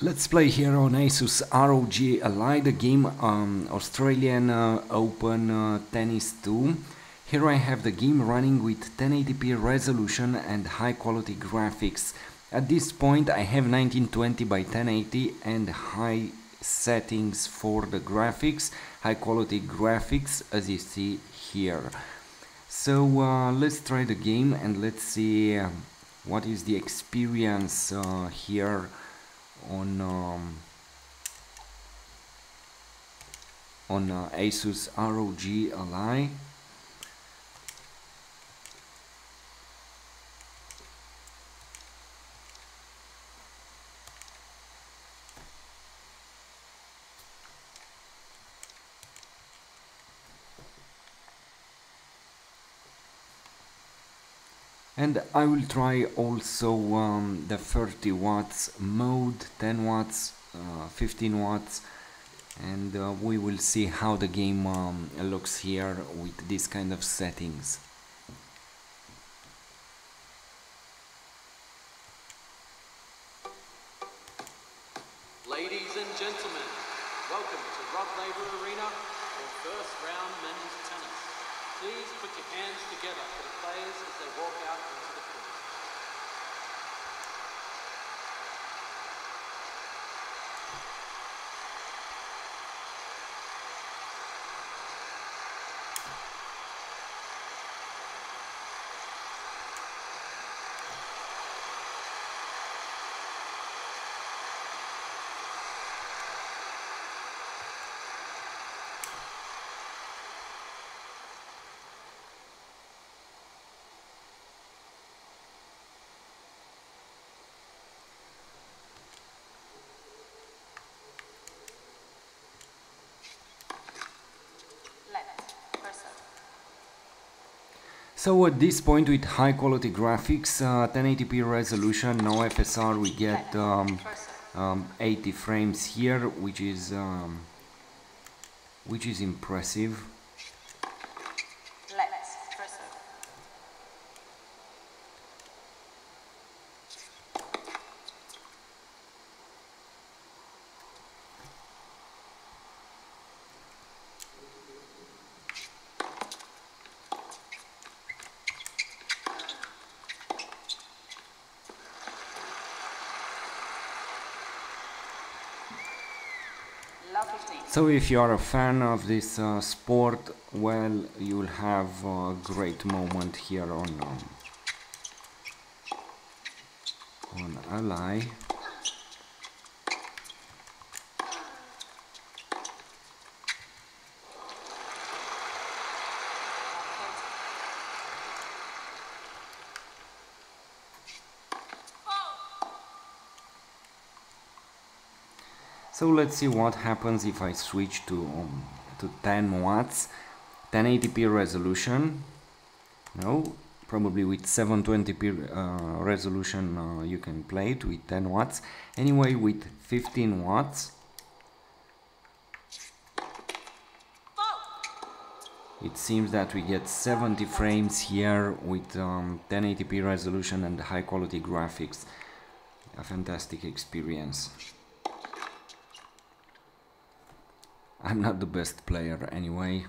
Let's play here on Asus ROG Ally, the game um, Australian uh, Open uh, Tennis 2. Here I have the game running with 1080p resolution and high quality graphics. At this point I have 1920 by 1080 and high settings for the graphics, high quality graphics as you see here. So uh, let's try the game and let's see uh, what is the experience uh, here on um, on uh, Asus ROG Ally and I will try also um, the 30 watts mode 10 watts uh, 15 watts and uh, we will see how the game um, looks here with this kind of settings Ladies and gentlemen, welcome to Rod Laver Arena for first round men's tennis. Please put your hands together for the players as they walk out into the court. So at this point with high quality graphics uh, 1080p resolution no FSR we get um, um, 80 frames here which is um, which is impressive So if you are a fan of this uh, sport, well, you'll have a great moment here on um, on Ally. So let's see what happens if I switch to um, to 10 watts, 1080p resolution. No, probably with 720p uh, resolution uh, you can play it with 10 watts. Anyway, with 15 watts, it seems that we get 70 frames here with um, 1080p resolution and high quality graphics. A fantastic experience. I'm not the best player anyway.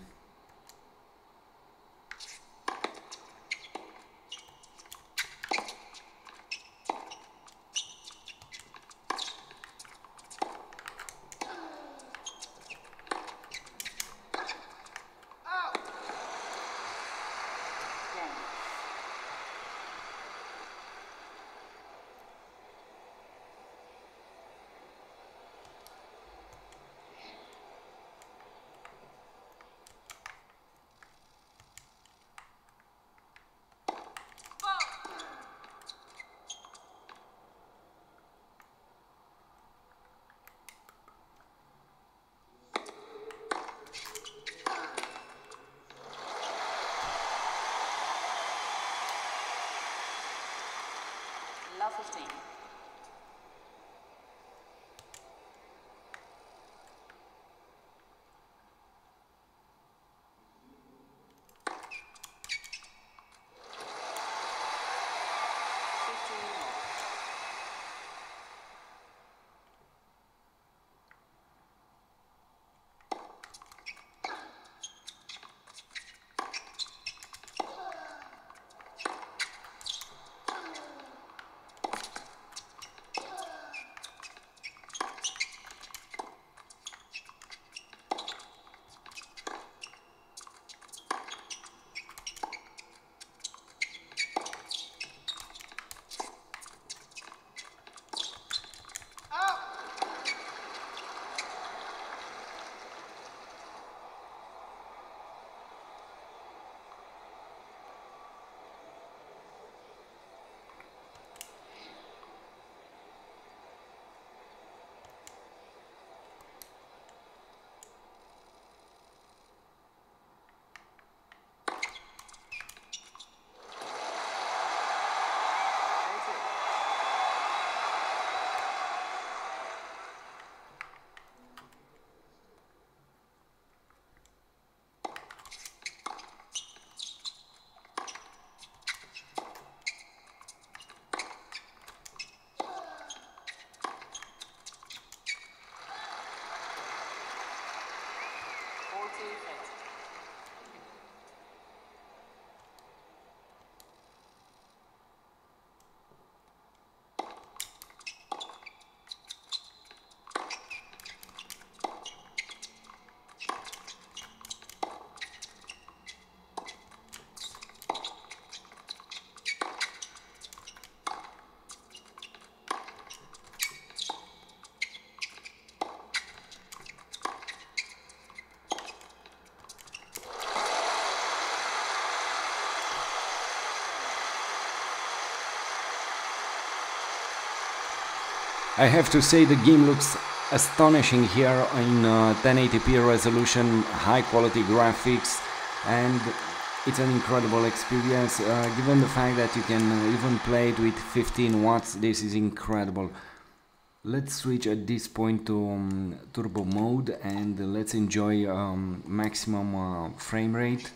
1215. I have to say the game looks astonishing here in uh, 1080p resolution, high quality graphics and it's an incredible experience uh, given the fact that you can uh, even play it with 15 watts this is incredible. Let's switch at this point to um, turbo mode and let's enjoy um, maximum uh, frame rate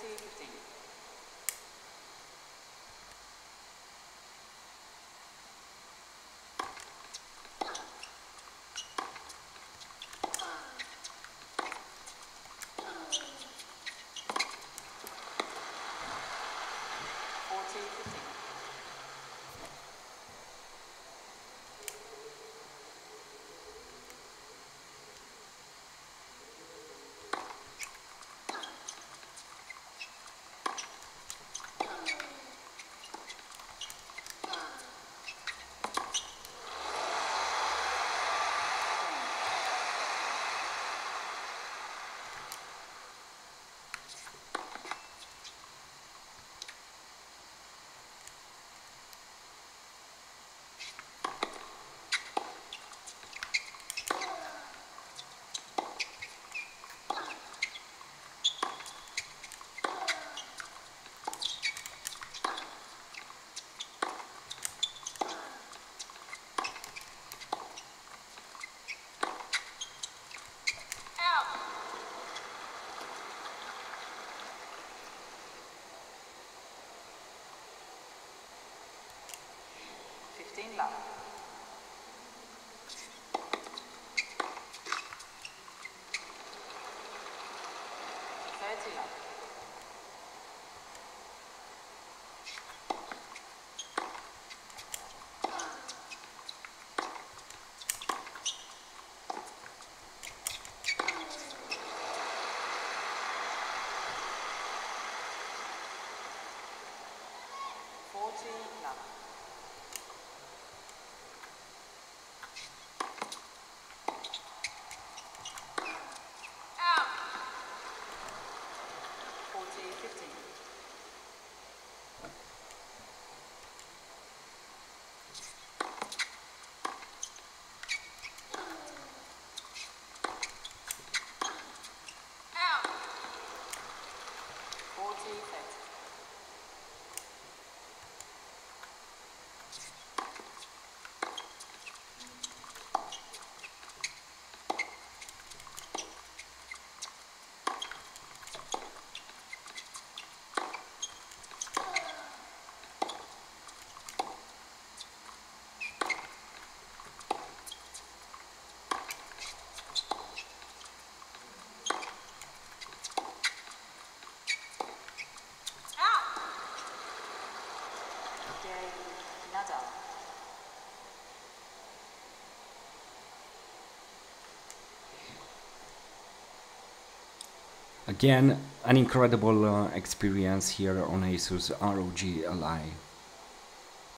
2015. Finland. Sveitsinland. Forty-nine. Forty thirty. Again, an incredible uh, experience here on Asus ROG Ally.